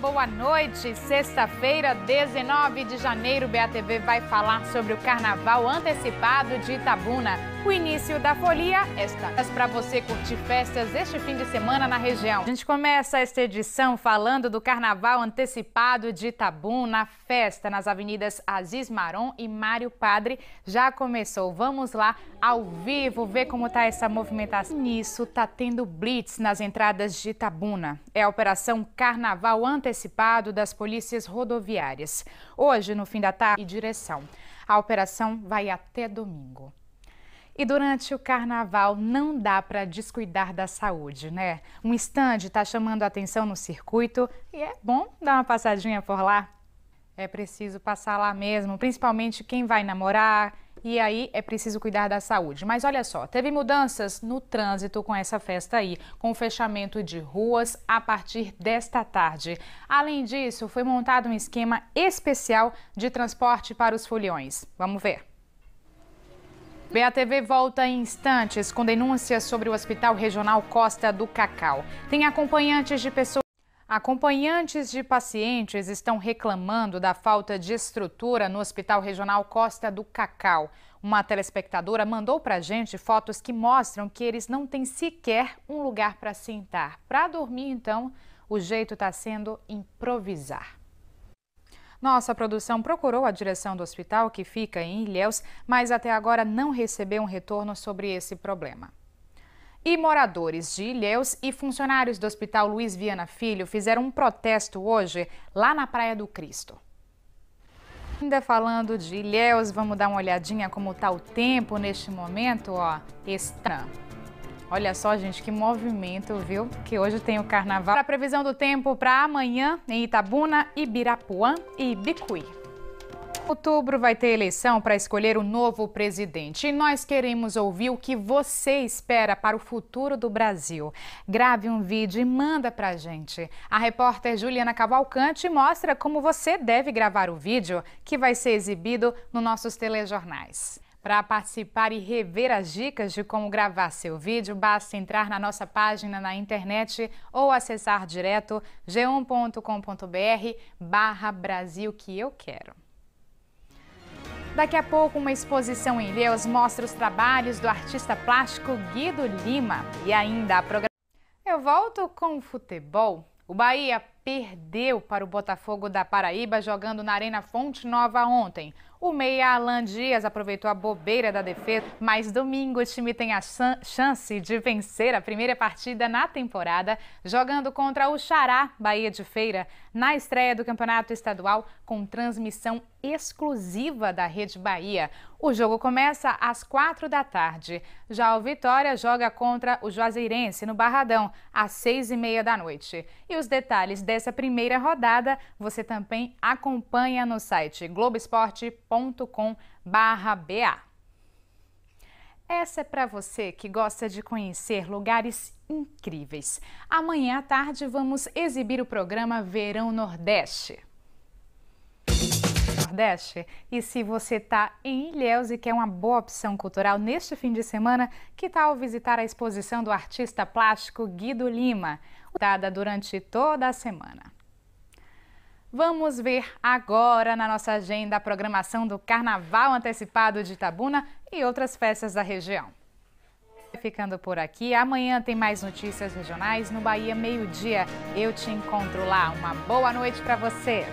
Boa noite. Sexta-feira, 19 de janeiro, BATV vai falar sobre o carnaval antecipado de Itabuna. O início da folia está para você curtir festas este fim de semana na região. A gente começa esta edição falando do carnaval antecipado de Itabuna. A festa nas avenidas Aziz Maron e Mário Padre já começou. Vamos lá ao vivo ver como está essa movimentação. Nisso tá tendo blitz nas entradas de Itabuna. É a operação Carnaval Antecipado das Polícias Rodoviárias. Hoje, no fim da tarde, e direção. A operação vai até domingo. E durante o carnaval não dá para descuidar da saúde, né? Um estande está chamando a atenção no circuito e é bom dar uma passadinha por lá. É preciso passar lá mesmo, principalmente quem vai namorar, e aí é preciso cuidar da saúde. Mas olha só, teve mudanças no trânsito com essa festa aí, com o fechamento de ruas a partir desta tarde. Além disso, foi montado um esquema especial de transporte para os foliões. Vamos ver. BATV volta em instantes com denúncias sobre o Hospital Regional Costa do Cacau. Tem acompanhantes de pessoas. Acompanhantes de pacientes estão reclamando da falta de estrutura no Hospital Regional Costa do Cacau. Uma telespectadora mandou para a gente fotos que mostram que eles não têm sequer um lugar para sentar. Para dormir, então, o jeito está sendo improvisar. Nossa produção procurou a direção do hospital, que fica em Ilhéus, mas até agora não recebeu um retorno sobre esse problema. E moradores de Ilhéus e funcionários do Hospital Luiz Viana Filho fizeram um protesto hoje lá na Praia do Cristo. Ainda falando de Ilhéus, vamos dar uma olhadinha como está o tempo neste momento, ó. Está Olha só, gente, que movimento, viu? Que hoje tem o carnaval. A previsão do tempo para amanhã em Itabuna, Ibirapuã e Bicuí. Outubro vai ter eleição para escolher o novo presidente e nós queremos ouvir o que você espera para o futuro do Brasil. Grave um vídeo e manda para a gente. A repórter Juliana Cavalcante mostra como você deve gravar o vídeo que vai ser exibido nos nossos telejornais. Para participar e rever as dicas de como gravar seu vídeo, basta entrar na nossa página na internet ou acessar direto g1.com.br barra Brasil que eu quero. Daqui a pouco, uma exposição em Deus mostra os trabalhos do artista plástico Guido Lima. E ainda a programação. Eu volto com o futebol. O Bahia perdeu para o Botafogo da Paraíba jogando na Arena Fonte Nova ontem. O meia Alan Dias aproveitou a bobeira da defesa, mas domingo o time tem a chance de vencer a primeira partida na temporada, jogando contra o Xará, Bahia de Feira, na estreia do Campeonato Estadual com transmissão exclusiva da Rede Bahia. O jogo começa às quatro da tarde. Já o Vitória joga contra o Juazeirense no Barradão, às seis e meia da noite. E os detalhes dessa primeira rodada você também acompanha no site globesport.com/ba. Essa é para você que gosta de conhecer lugares incríveis. Amanhã à tarde vamos exibir o programa Verão Nordeste. Nordeste. E se você está em Ilhéus e quer uma boa opção cultural neste fim de semana, que tal visitar a exposição do artista plástico Guido Lima, dada durante toda a semana? Vamos ver agora na nossa agenda a programação do Carnaval Antecipado de Itabuna e outras festas da região. Ficando por aqui, amanhã tem mais notícias regionais no Bahia meio-dia. Eu te encontro lá. Uma boa noite para você.